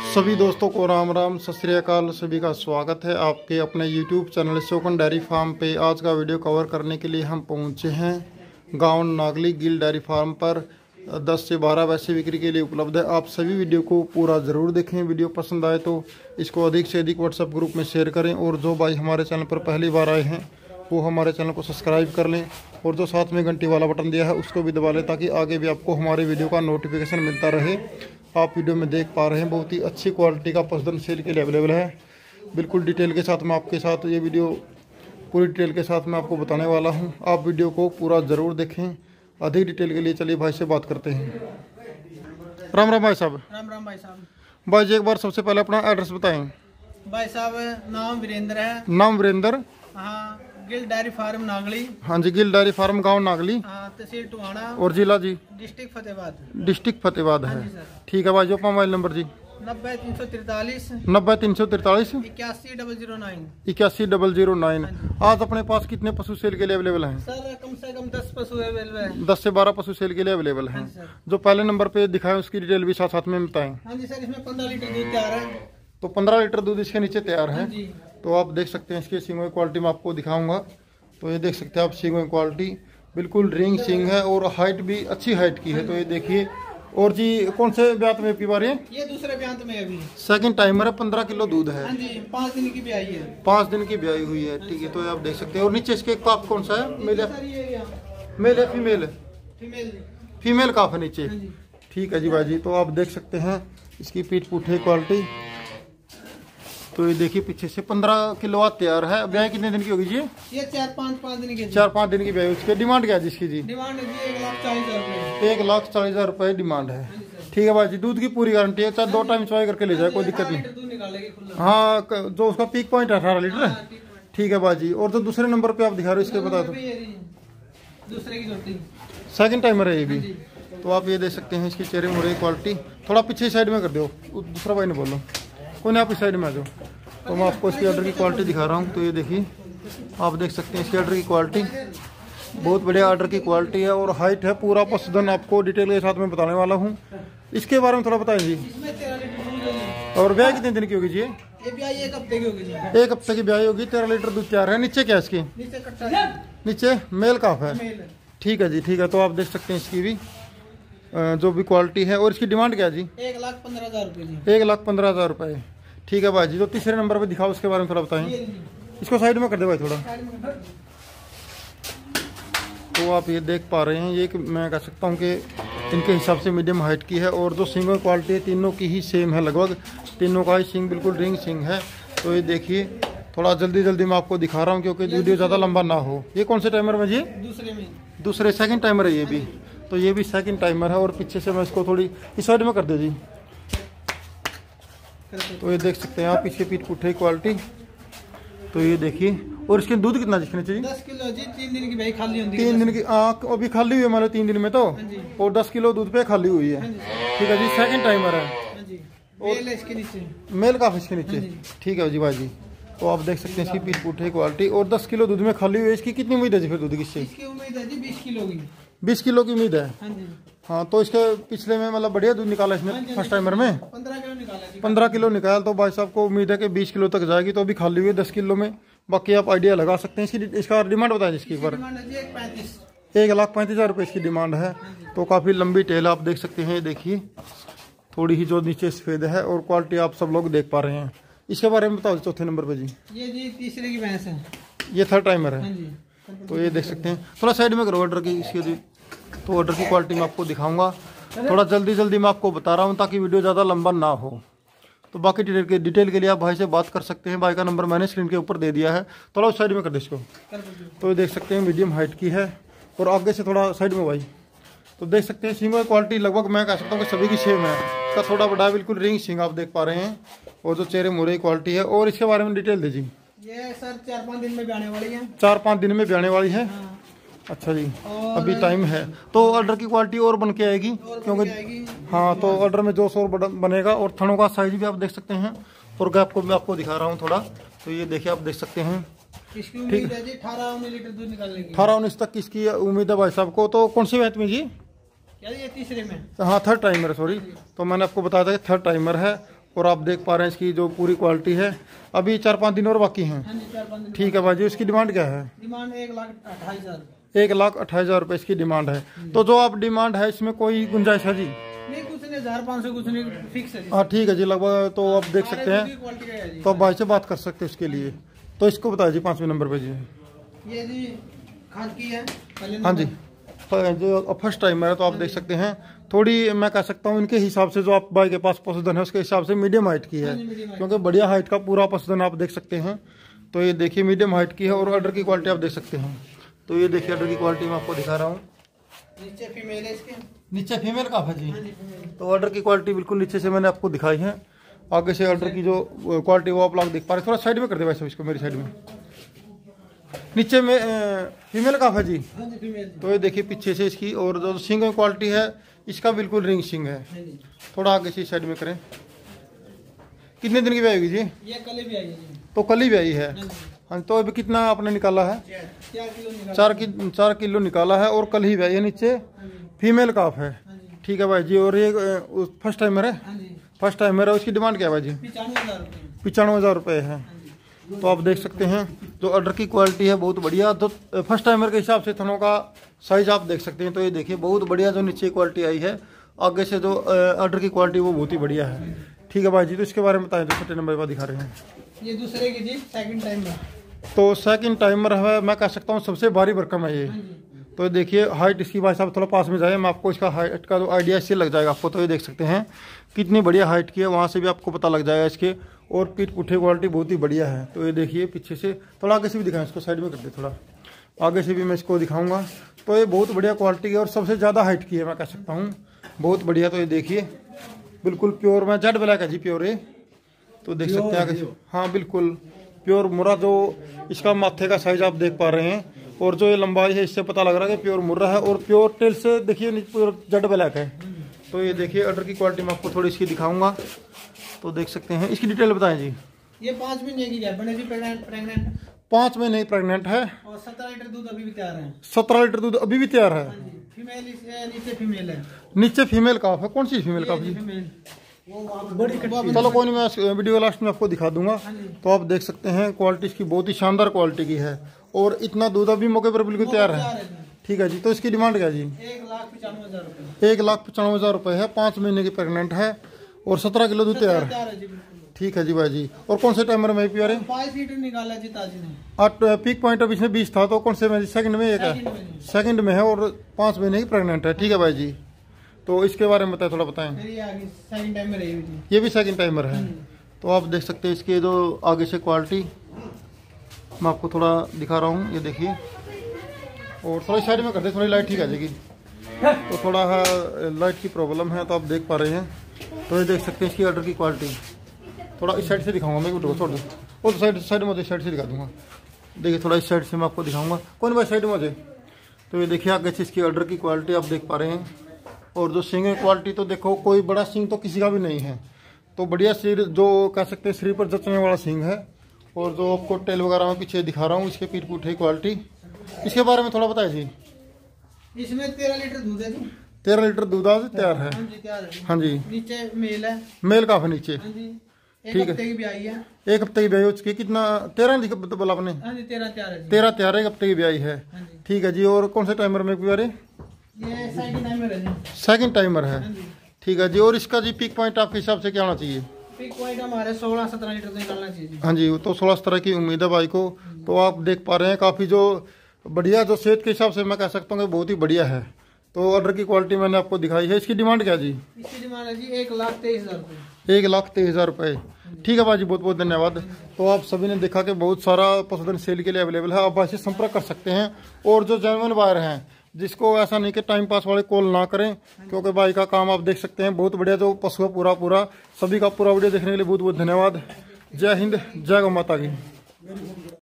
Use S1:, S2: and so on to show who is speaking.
S1: सभी दोस्तों को राम राम, सत श्रीकाल सभी का स्वागत है आपके अपने YouTube channel Shokeen dairy farm पे। आज का वीडियो कवर करने के लिए हम पहुँचे हैं गाँव नागली गिल डेयरी फार्म पर। 10 से 12 वैसे बिक्री के लिए उपलब्ध है। आप सभी वीडियो को पूरा ज़रूर देखें। वीडियो पसंद आए तो इसको अधिक से अधिक व्हाट्सएप ग्रुप में शेयर करें और जो भाई हमारे चैनल पर पहली बार आए हैं, वो हमारे चैनल को सब्सक्राइब कर लें और जो साथ में घंटी वाला बटन दिया है, उसको भी दबा लें ताकि आगे भी आपको हमारे वीडियो का नोटिफिकेशन मिलता रहे। आप वीडियो में देख पा रहे हैं बहुत ही अच्छी क्वालिटी का पसदन सेल के लिए अवेलेबल है। बिल्कुल डिटेल के साथ मैं आपके साथ ये वीडियो पूरी डिटेल के साथ मैं आपको बताने वाला हूँ। आप वीडियो को पूरा ज़रूर देखें। अधिक डिटेल के लिए चलिए भाई से बात करते हैं। राम राम भाई साहब।
S2: राम राम भाई साहब।
S1: भाई जी एक बार सबसे पहले अपना एड्रेस बताएँ।
S2: भाई साहब नाम वीरेंद्र है।
S1: नाम वीरेंद्र?
S2: हाँ। गिल डेयरी फार्म नागली
S1: हाँ जी गिल डेयरी फार्म गाँव नागली
S2: हाँ तहसील टुहाना
S1: और जिला जी
S2: डिस्ट्रिक्ट फतेहाबाद
S1: डिस्ट्रिक्ट फतेहाबाद है ठीक है भाई जो मोबाइल नंबर जी
S2: नब्बे तीन सौ तिरतालीस
S1: नब्बे तीन सौ तिरतालीस
S2: इक्यासी डबल ज़ीरो नाइन
S1: इक्यासी डबल ज़ीरो नाइन आज अपने पास कितने पशु सेल के लिए अवेलेबल हैं
S2: सर कम से कम दस पशु अवेलेबल है
S1: दस से बारह पशु सेल के लिए अवेलेबल हैं
S2: जी
S1: पहले नंबर पे दिखाए उसकी डिटेल भी साथ साथ में बताएँ
S2: हाँ जी सर इसमें पंद्रह लीटर दूध तैयार है
S1: तो पंद्रह लीटर दूध इसके नीचे तैयार है
S2: हाँ जी
S1: तो आप देख सकते हैं इसके सींगों की क्वालिटी मैं आपको दिखाऊँगा। तो ये देख सकते हैं आप सींगों की क्वालिटी बिल्कुल रिंग सिंग है और हाइट भी अच्छी हाइट की है। तो ये देखिए। और जी कौन से ब्यात में पी पा रही है?
S2: ये दूसरे ब्यांत में अभी।
S1: सेकंड टाइमर है पंद्रह किलो दूध है।
S2: हाँ पाँच दिन की आई है।
S1: पाँच दिन की ब्याई हुई है ठीक है तो आप देख सकते हैं। और नीचे इसके काफ कौन सा है? मेल
S2: यहाँ।
S1: मेल है फीमेल है?
S2: फीमेल
S1: फीमेल काफ है नीचे।
S2: हाँ
S1: ठीक है जी भाई जी तो आप देख सकते हैं इसकी पीठ पुठे क्वालिटी तो ये देखिए पीछे से पंद्रह किलो तैयार है। ब्याह कितने दिन की होगी जी?
S2: ये चार पाँच पाँच दिन की।
S1: चार पाँच दिन की ब्याह। उसकी डिमांड क्या है जिसकी जी?
S2: डिमांड एक लाख चालीस हज़ार रुपये।
S1: एक लाख चालीस हज़ार रुपए डिमांड है। ठीक है भाई जी दूध की पूरी गारंटी है चाहे दो टाइम चॉय करके ले जाए कोई दिक्कत नहीं।
S2: दूध निकालेगी खुला।
S1: हाँ जो उसका पीक पॉइंट है अठारह लीटर।
S2: हाँ, ठीक है।
S1: है बाजी और जो दूसरे नंबर पे आप दिखा रहे हो इसके बता दो। सेकंड टाइमर है ये भी। तो आप ये देख सकते हैं इसकी चेहरे मुरे क्वालिटी थोड़ा पीछे साइड में कर दो दूसरा भाई ने बोलो। कोई नहीं आप इस साइड में आ जाओ। तो मैं आपको इसकी ऑर्डर की क्वालिटी दिखा रहा हूँ। तो ये देखिए आप देख सकते हैं इसकी ऑर्डर की क्वालिटी बहुत बढ़िया ऑर्डर की क्वालिटी है और हाइट है पूरा पसदन आपको डिटेल के साथ में बताने वाला हूँ। इसके बारे में थोड़ा बताएँ जी
S2: इसमें तेरह लीटर दूध होगी
S1: और ब्याह कितने दिन की होगी जी।
S2: एक हफ़्ते की
S1: ब्याह होगी। तेरह लीटर दूध तैयार है। नीचे क्या है इसकी?
S2: नीचे है।
S1: मेल काफ है। ठीक है जी ठीक है। तो आप देख सकते हैं इसकी भी। जो भी क्वालिटी है और इसकी डिमांड क्या जी?
S2: एक लाख पंद्रह हज़ार रुपये
S1: एक लाख पंद्रह हज़ार रुपये। ठीक है भाई जी तो तीसरे नंबर पे दिखाओ उसके बारे में थोड़ा बताएँ। इसको साइड में कर दे भाई थोड़ा। तो आप ये देख पा रहे हैं ये कि मैं कह सकता हूँ कि इनके हिसाब से मीडियम हाइट की है और जो सिंगों की क्वालिटी है तीनों की ही सेम है लगभग। तीनों का ही सिंग बिल्कुल रिंग सिंग है। तो ये देखिए थोड़ा जल्दी जल्दी मैं आपको दिखा रहा हूँ क्योंकि वीडियो ज़्यादा लंबा ना हो। ये कौन से टाइमर में जी?
S2: दूसरे में।
S1: दूसरे सेकंड टाइमर है ये भी। तो ये भी सेकंड टाइमर है और पीछे से मैं इसको थोड़ी इस साइड में कर दे जी। तो ये देख सकते हैं आप पीछे पीठ पुठे क्वालिटी तो ये देखिए और इसके दूध कितना जिसके चाहिए
S2: दस किलो जी तीन दिन की भाई खाली होती
S1: तीन दिन की आँख अभी खाली हुई है हमारे तीन दिन में तो?
S2: हाँ
S1: और दस किलो दूध पे खाली हुई है।
S2: हाँ
S1: ठीक है जी सेकंड टाइमर है।
S2: हाँ मेल है इसके नीचे।
S1: मेल का इसके नीचे। ठीक है जी भाई जी। तो आप देख सकते हैं इसकी पीठ पुठे क्वालिटी और दस किलो दूध में खाली हुई है इसकी कितनी उम्मीद है जी फिर दूध की
S2: इसकी उम्मीद है जी बीस किलो की।
S1: बीस किलो की उम्मीद है।
S2: हाँ जी।
S1: हाँ तो इसके पिछले में मतलब बढ़िया दूध निकाला इसने फ़र्स्ट टाइमर में।
S2: पंद्रह किलो निकाला
S1: पंद्रह किलो निकाल तो भाई साहब को उम्मीद है कि बीस किलो तक जाएगी तो अभी खाली हुई है दस किलो में। बाकी आप आइडिया लगा सकते हैं। इसकी इसका डिमांड बताएँ इसकी एक बार।
S2: डिमांड है जी एक
S1: लाख पैंतीस हज़ार रुपये इसकी डिमांड है। तो काफ़ी लंबी टेल आप देख सकते हैं देखिए। थोड़ी ही जो नीचे सफ़ेद है और क्वालिटी आप सब लोग देख पा रहे हैं। इसके बारे में बताओ चौथे नंबर पर जी।
S2: ये जी तीसरे की भैंस है।
S1: ये थर्ड टाइमर
S2: हाँ।
S1: है तो ये देख सकते हैं। थोड़ा साइड में करो ऑर्डर की इसकी जी। तो ऑर्डर की क्वालिटी मैं आपको दिखाऊँगा। थोड़ा जल्दी जल्दी मैं आपको बता रहा हूँ ताकि वीडियो ज़्यादा लंबा ना हो। तो बाकी डिटेल के डिटेल के लिए आप भाई से बात कर सकते हैं। भाई का नंबर मैंने स्क्रीन के ऊपर दे दिया है। थोड़ा उस साइड में कर दे इसको। तो ये देख सकते हैं मीडियम हाइट की है। और आगे से थोड़ा साइड में भाई। तो देख सकते हैं सिंग की क्वालिटी लगभग मैं कह सकता हूँ कि सभी की सेम है। इसका थोड़ा बड़ा बिल्कुल रिंग सिंग आप देख पा रहे हैं। और जो चेहरे मुरे की क्वालिटी है। और इसके बारे में डिटेल दीजिए।
S2: ये सर चार पाँच दिन में भी आने वाली है।
S1: चार पाँच दिन में भी आने वाली है।
S2: हाँ।
S1: अच्छा जी अभी टाइम है। तो ऑर्डर की क्वालिटी और बन के आएगी क्योंकि हाँ तो ऑर्डर में जोश और बनेगा और थनों का साइज़ भी आप देख सकते हैं। और गैप को मैं आपको दिखा रहा हूँ थोड़ा। तो ये देखिए आप देख सकते हैं।
S2: है। अठारह उन्नीस
S1: तक इसकी उम्मीद है भाई साहब को। तो कौन सी बैच में जी
S2: तीसरे में?
S1: हाँ थर्ड टाइमर है सॉरी तो मैंने आपको बताया था कि थर्ड टाइमर है और आप देख पा रहे हैं इसकी जो पूरी क्वालिटी है। अभी चार पाँच दिन और बाकी हैं।
S2: हाँ
S1: ठीक है भाई जी इसकी डिमांड क्या है?
S2: डिमांड एक लाख अट्ठाईस हज़ार।
S1: एक लाख अट्ठाईस हज़ार रुपये इसकी डिमांड है। तो जो आप डिमांड है इसमें कोई गुंजाइश है जी?
S2: नहीं कुछ नहीं हज़ार पाँच सौ कुछ नहीं फिक्स है
S1: हाँ ठीक है जी लगभग तो आप देख सकते हैं।
S2: है
S1: तो आप भाई से बात कर सकते हैं इसके लिए। तो इसको बताइए जी पाँचवें नंबर पे जी।
S2: ये जी खाद की है
S1: हाँ जी। जो फ़र्स्ट टाइम है तो आप देख सकते हैं। थोड़ी मैं कह सकता हूँ इनके हिसाब से जो आप भाई के पास पशुधन है उसके हिसाब से मीडियम हाइट की है।
S2: हाँ।
S1: क्योंकि बढ़िया हाइट का पूरा पशुधन आप देख सकते हैं। तो ये देखिए मीडियम हाइट की है और ऑर्डर की क्वालिटी आप देख सकते हैं। तो ये देखिए ऑर्डर की क्वालिटी मैं आपको दिखा रहा हूँ।
S2: नीचे फीमेल है इसके।
S1: नीचे फीमेल का है जी।
S2: हाँ
S1: तो ऑर्डर की क्वालिटी बिल्कुल नीचे से मैंने आपको दिखाई है। आगे से ऑर्डर की जो क्वालिटी वो आप लोग देख पा रहे थोड़ा साइड में कर दे वैसे इसको मेरी साइड में। नीचे में फीमेल का है जी।
S2: हाँ जी फीमेल जी
S1: तो ये देखिए पीछे से इसकी और जो सिंग में क्वालिटी है इसका बिल्कुल रिंग सिंग है।
S2: हाँ
S1: थोड़ा आगे से साइड में करें। कितने दिन की ब्याई होगी जी?
S2: ये कल ही भी आई है
S1: तो कल ही ब्याई है।
S2: हाँ जी।
S1: हाँ तो अभी कितना आपने निकाला है?
S2: चार किलो निकाल
S1: चार किलो निकाला है और कल ही ब्याई ये नीचे
S2: हाँ
S1: फीमेल काफ है
S2: हाँ।
S1: ठीक है भाई जी और ये फ़र्स्ट टाइमर है?
S2: हाँ
S1: फ़र्स्ट टाइम है उसकी डिमांड क्या है भाई जी?
S2: पचानवे हज़ार रुपये
S1: है
S2: हाँ।
S1: तो आप देख सकते हैं जो ऑर्डर की क्वालिटी है बहुत बढ़िया। तो फ़र्स्ट टाइमर के हिसाब से थनों का साइज़ आप देख सकते हैं। तो ये देखिए बहुत बढ़िया जो नीचे क्वालिटी आई है आगे से जो ऑर्डर की क्वालिटी वो बहुत ही बढ़िया है। ठीक है भाई जी तो इसके बारे में बताएँ जो छठे नंबर पर दिखा रहे हैं।
S2: ये दूसरे की जी सेकंड टाइम में
S1: तो सेकंड टाइमर है मैं कह सकता हूँ सबसे भारी भरकम है ये।
S2: हाँ
S1: तो देखिए हाइट इसकी भाई साहब थोड़ा पास में जाए मैं आपको इसका हाइट का जो आइडिया इससे लग जाएगा। आपको तो ये देख सकते हैं कितनी बढ़िया हाइट की है वहाँ से भी आपको पता लग जाएगा इसके। और पीठ पुठे क्वालिटी बहुत ही बढ़िया है। तो ये देखिए पीछे से थोड़ा आगे से भी दिखाएँ इसको साइड में कर दे थोड़ा। आगे से भी मैं इसको दिखाऊँगा। तो ये बहुत बढ़िया क्वालिटी की और सबसे ज़्यादा हाइट की है मैं कह सकता हूँ। बहुत बढ़िया तो ये देखिए बिल्कुल प्योर में जेड ब्लैक है जी प्योर ये। तो देख सकते हैं आगे हाँ बिल्कुल। प्योर मुर्रा जो इसका माथे का साइज़ आप देख पा रहे हैं और जो ये लंबाई है इससे पता लग रहा है कि प्योर मुर्रा है और प्योर टेल से देखिए नीचे प्योर जेड ब्लैक है। तो ये देखिए ऑर्डर की क्वालिटी मैं आपको थोड़ी इसकी दिखाऊँगा। तो देख सकते हैं इसकी डिटेल बताएँ जी।
S2: ये पाँच महीने की गैप बने जी प्रेग्नेंट प्रेग्नेंट
S1: पाँच महीने प्रेग्नेंट है।
S2: और सत्रह लीटर दूध अभी भी तैयार है।
S1: सत्रह लीटर दूध अभी भी तैयार है?
S2: हाँ फीमेल नीचे फीमेल है।
S1: नीचे फीमेल काफ है कौन सी फीमेल काफ जी?
S2: फीमेल बड़ी
S1: चलो कोई नहीं मैं वीडियो लास्ट में आपको दिखा दूँगा।
S2: हाँ
S1: तो आप देख सकते हैं क्वालिटी इसकी बहुत ही शानदार क्वालिटी की है। और इतना दूध अभी मौके पर बिल्कुल तैयार है। ठीक है जी तो इसकी डिमांड क्या जी?
S2: एक लाख पचानवे हज़ार रुपये
S1: है पाँच महीने की प्रेगनेंट है और सत्रह किलो दूध तैयार है। ठीक है जी भाई जी। और कौन से टाइमर में प्यारे
S2: बाईस लीटर निकाला जी ताजी ने।
S1: आठ पीक पॉइंट अब इसमें बीस था तो कौन से में सेकंड में एक है।
S2: सेकंड में।
S1: है और पाँच महीने की प्रेगनेंट है। ठीक है भाई जी। तो इसके बारे में बताएँ थोड़ा बताएँ।
S2: ये
S1: भी सेकंड टाइमर है। तो आप देख सकते हैं इसके जो आगे से क्वालिटी मैं आपको थोड़ा दिखा रहा हूँ ये देखिए। और थोड़ी साइड में कर दे थोड़ी लाइट ठीक आ जाएगी। तो थोड़ा लाइट की प्रॉब्लम है तो आप देख पा रहे हैं। तो ये देख सकते हैं इसकी ऑर्डर की क्वालिटी थोड़ा इस साइड से दिखाऊँगा मैं वीडियो को छोड़ दो। तो साइड साइड में साइड से दिखा दूँगा। देखिए थोड़ा इस साइड से मैं आपको दिखाऊँगा। कौन भाई साइड में मुझे तो ये देखिए आगे से इसकी ऑर्डर की क्वालिटी आप देख पा रहे हैं। और जो सिंग है क्वालिटी तो देखो कोई बड़ा सिंग तो किसी का भी नहीं है। तो बढ़िया सिर जो कह सकते हैं शरीर पर जचने वाला सिंग है। और जो आपको टेल वगैरह में पीछे दिखा रहा हूँ इसके पीठ पुठे क्वालिटी इसके बारे में थोड़ा बताए जी।
S2: इसमें तेरह लीटर दूध है जी।
S1: तेरह लीटर दूध आज तैयार है।
S2: हाँ जी है।
S1: हाँ
S2: नीचे मेल है।
S1: मेल काफ है नीचे।
S2: हाँ एक
S1: ठीक है।
S2: है।
S1: एक हफ़्ते की ब्याई हो चुकी है। कितना तेरह बोला आपने?
S2: हाँ तेरह तैयार है
S1: है एक हफ़्ते की ब्याई है।
S2: हाँ
S1: ठीक है जी और कौन से टाइमर में प्यारे
S2: ये सेकंड
S1: टाइमर है
S2: हाँ।
S1: ठीक है जी और इसका जी पीक पॉइंट आपके हिसाब से क्या होना चाहिए?
S2: पिक पॉइंट हमारे लीटर निकालना चाहिए
S1: हाँ जी तो सोलह सत्रह की उम्मीद है भाई को। तो आप देख पा रहे हैं काफ़ी जो बढ़िया जो सेहत के हिसाब से मैं कह सकता हूँ कि बहुत ही बढ़िया है। तो ऑर्डर की क्वालिटी मैंने आपको दिखाई है। इसकी डिमांड क्या जी?
S2: इसकी डिमांड है जी एक लाख तेईस हज़ार
S1: एक लाख तेईस हज़ार रुपये ठीक है भाई बहुत बहुत धन्यवाद। तो आप सभी ने देखा कि बहुत सारा पशुधन सेल के लिए अवेलेबल है। आप भाई से संपर्क कर सकते हैं। और जो जेनवन वायर हैं जिसको ऐसा नहीं कि टाइम पास वाले कॉल ना करें, क्योंकि भाई का काम आप देख सकते हैं, बहुत बढ़िया, जो पशु है पूरा पूरा, सभी का पूरा वीडियो देखने के लिए बहुत बहुत धन्यवाद। जय हिंद, जय गौ माता की।